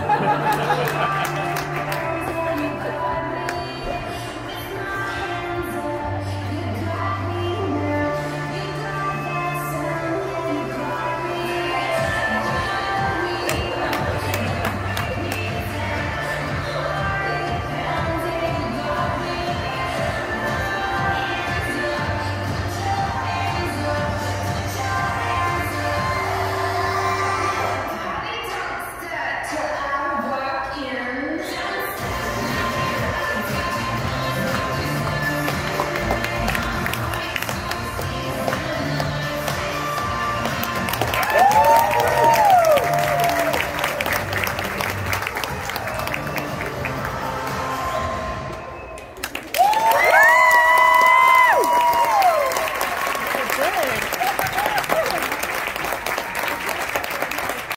Yeah.